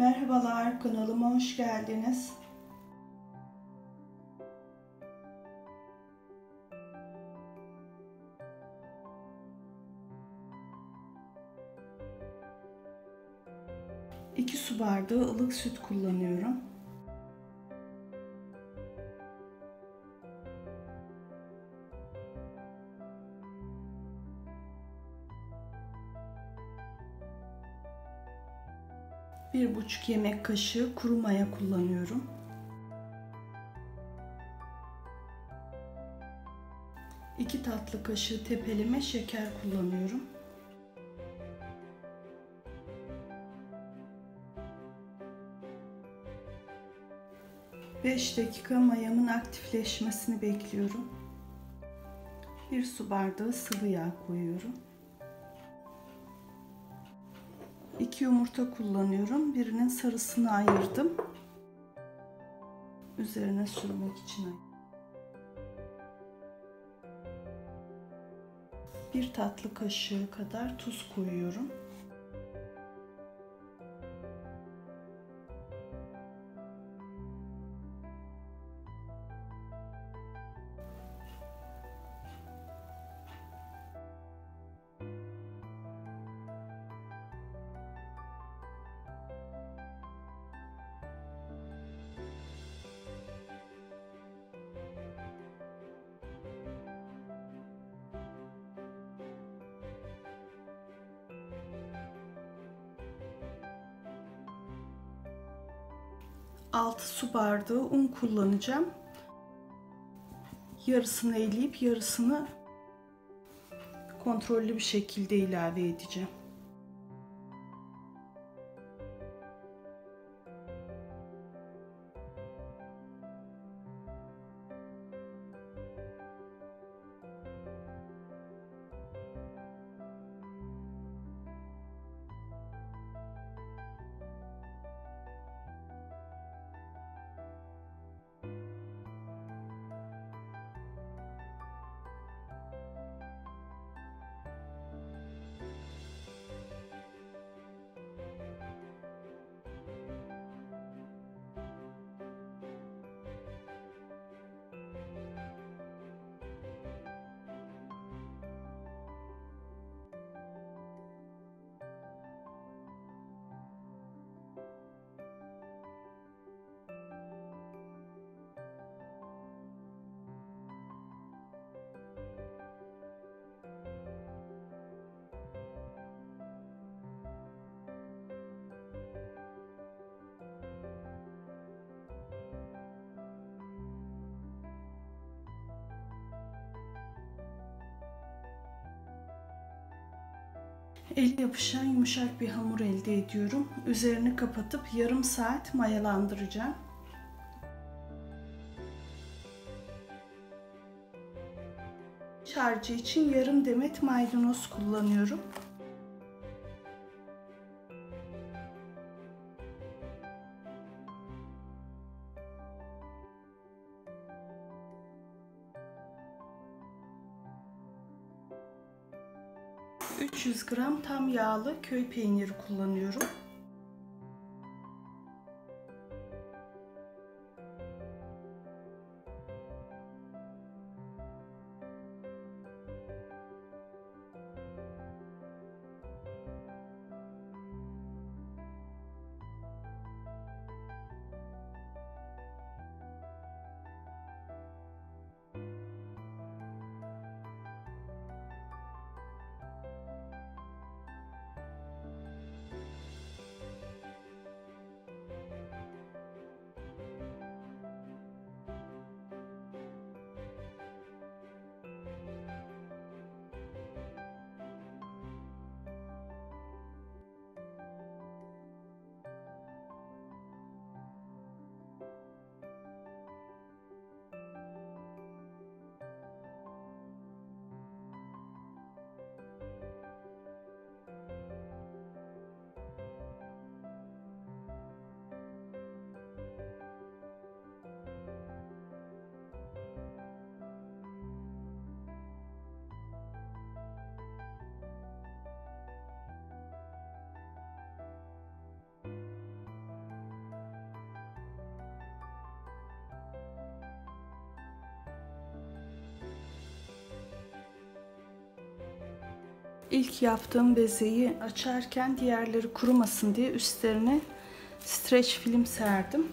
Merhabalar, kanalıma hoş geldiniz. İki su bardağı ılık süt kullanıyorum. Bir buçuk yemek kaşığı kuru maya kullanıyorum. İki tatlı kaşığı tepeleme şeker kullanıyorum. 5 dakika mayamın aktifleşmesini bekliyorum. Bir su bardağı sıvı yağ koyuyorum. 2 yumurta kullanıyorum. Birinin sarısını ayırdım. Üzerine sürmek için ayırdım. Bir tatlı kaşığı kadar tuz koyuyorum. Altı su bardağı un kullanacağım. Yarısını eleyip yarısını kontrollü bir şekilde ilave edeceğim. El yapışan yumuşak bir hamur elde ediyorum. Üzerini kapatıp yarım saat mayalandıracağım. Harcı için yarım demet maydanoz kullanıyorum. ...300 gram tam yağlı köy peyniri kullanıyorum. İlk yaptığım bezeyi açarken diğerleri kurumasın diye üstlerine streç film serdim.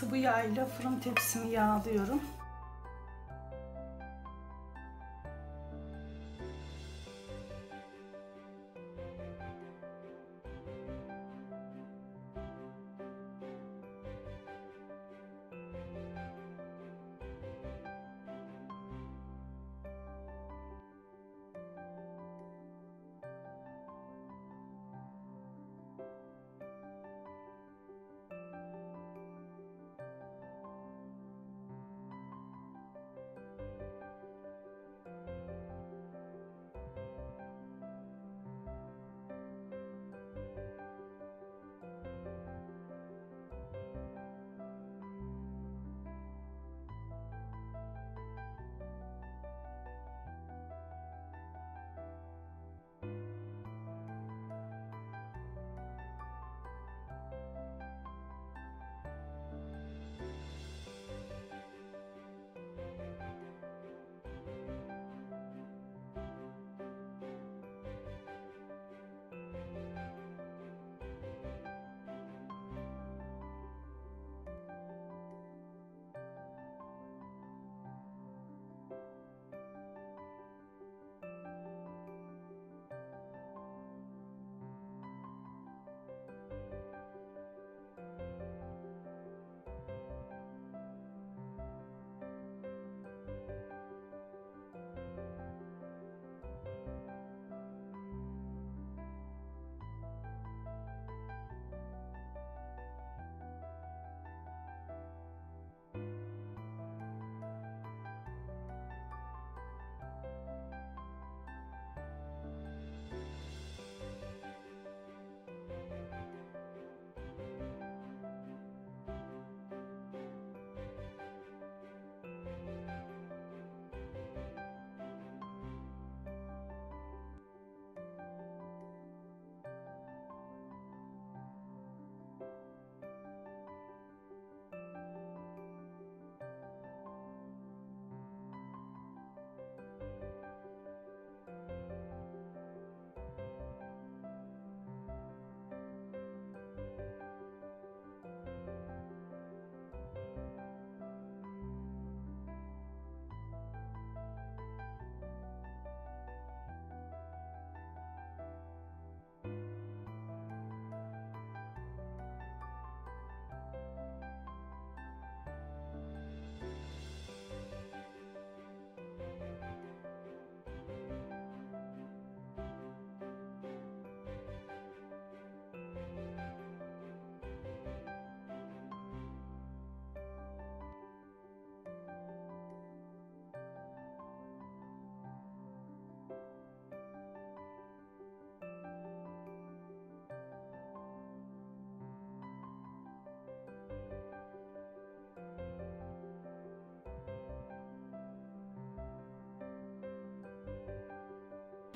Sıvı yağ ile fırın tepsimi yağlıyorum.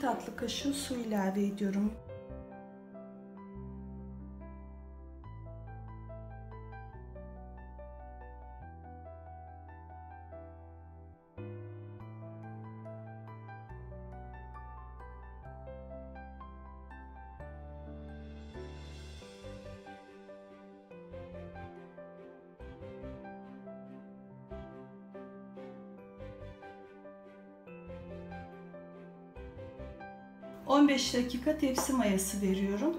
Tatlı kaşığı su ilave ediyorum. 15 dakika tepsi mayası veriyorum.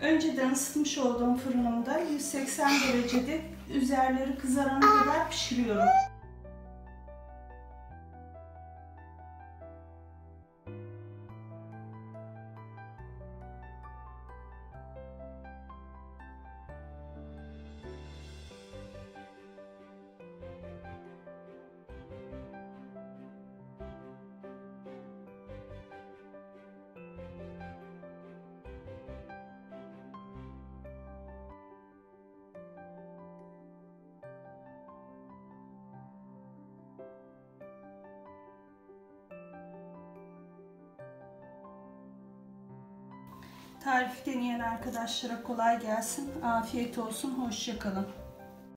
Önceden ısıtmış olduğum fırınımda 180 derecede üzerleri kızarana kadar pişiriyorum. Tarifi deneyen arkadaşlara kolay gelsin. Afiyet olsun. Hoşçakalın.